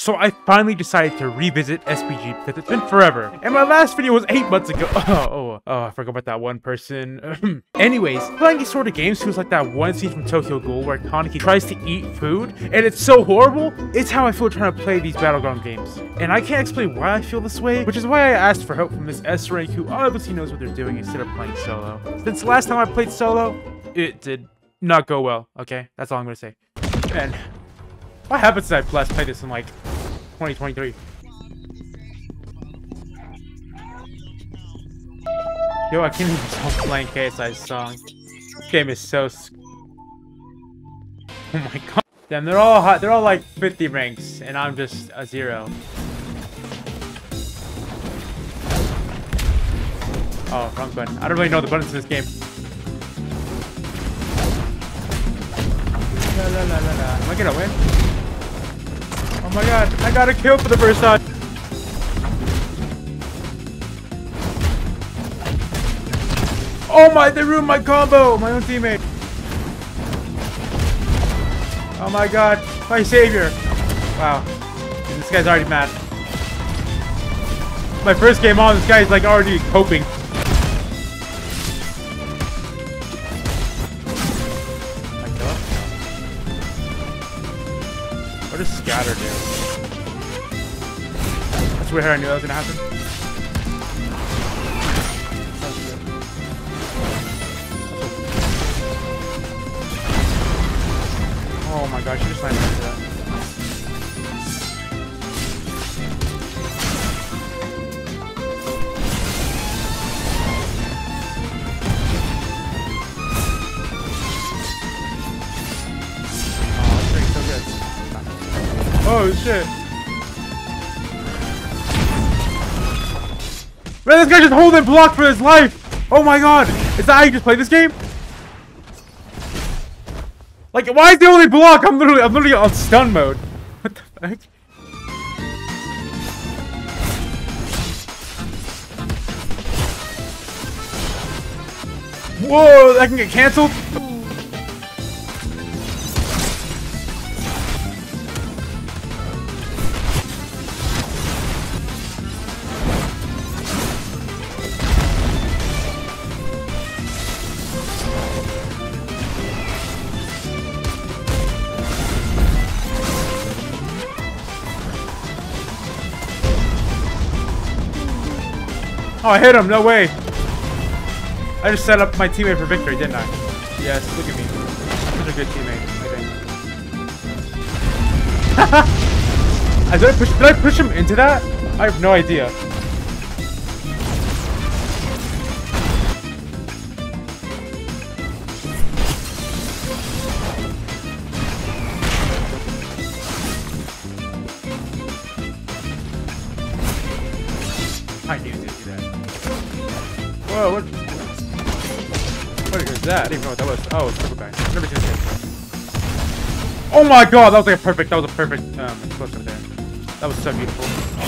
So I finally decided to revisit SPG because it's been forever. And my last video was 8 months ago. Oh, oh, oh I forgot about that one person. Anyways, playing these sort of games feels like that one scene from Tokyo Ghoul where Kaneki tries to eat food and it's so horrible. It's how I feel trying to play these Battleground games. And I can't explain why I feel this way, which is why I asked for help from this S rank who obviously knows what they're doing instead of playing solo. Since last time I played solo, it did not go well, okay? That's all I'm gonna say. And what happens since I last played this in like 2023? Yo, I can't even stop playing KSI's song. This game is so. oh my god. Damn, they're all hot. They're all like 50 ranks, and I'm just a zero. Oh, wrong button. I don't really know the buttons in this game. La, la, la, la, la. Am I gonna win? Oh my god, I got a kill for the first time. Oh my, they ruined my combo! My own teammate. Oh my god, my savior. Wow. This guy's already mad. My first game on, this guy's like already coping. What does scatter do? That's where I knew that was gonna happen. Oh my gosh, you just landed into that. Oh shit. Man, this guy just holding block for his life! Oh my god! Is that how you just play this game? Like, why is the only block? I'm literally, I'm literally on stun mode. What the fuck? Whoa, that can get canceled? Oh, I hit him. No way. I just set up my teammate for victory, didn't I? Yes, look at me. Such a good teammate, I think. did, I push, did I push him into that? I have no idea. Whoa, what? What is that? I didn't even know what that was. Oh, it's. Never seen this. Oh my god, that was like a perfect, that was a perfect um, there. That was so beautiful.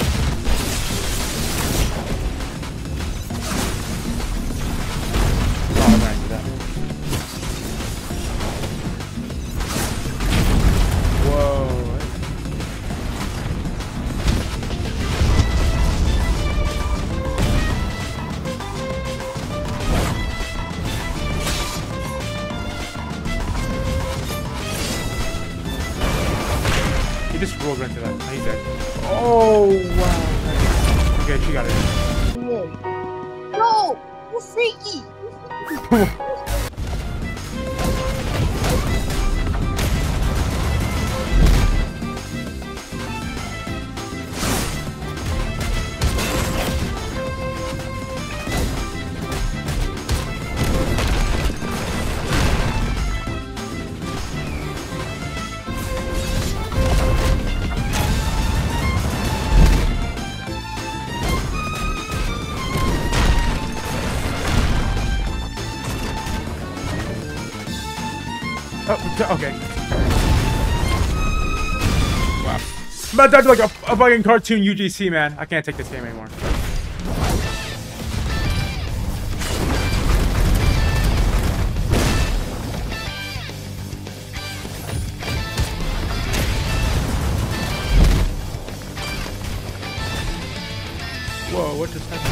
Just right into that. Now he's dead. Oh, wow. Okay, she got it. No! You're freaky! Oh, okay. Wow. I'm about to dodge like a, a fucking cartoon UGC, man. I can't take this game anymore. Whoa, what just happened?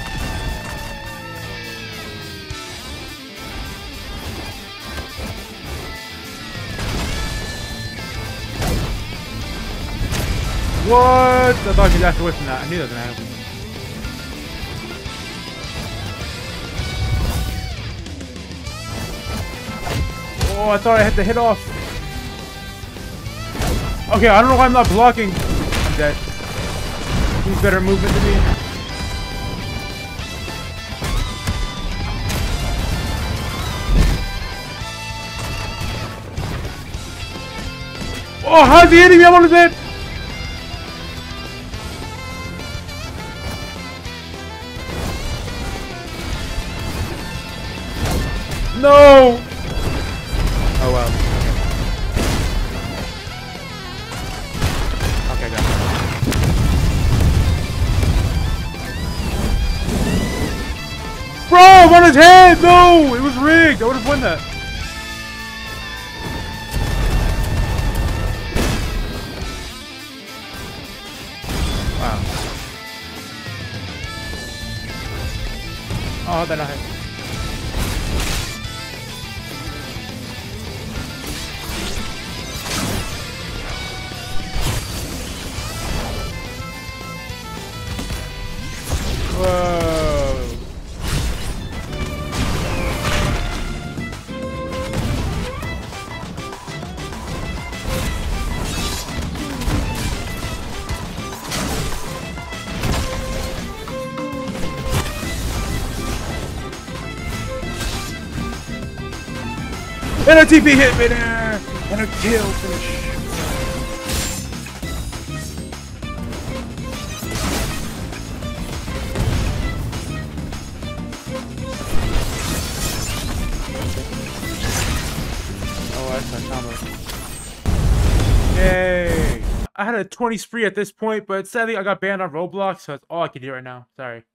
What? I thought have to wait from that. I knew that was gonna happen. Oh, I thought I had to hit off. Okay, I don't know why I'm not blocking. I'm dead. He's better movement than me. Oh, how's he hitting me? I'm on his head. No! Oh well. Okay, got. Bro, I'm on his head! No! It was rigged! I would have won that. Wow. Oh, I had. Whoa. And a TP hit me there! And a kill I had a 20 spree at this point, but sadly I got banned on Roblox, so that's all I can do right now. Sorry.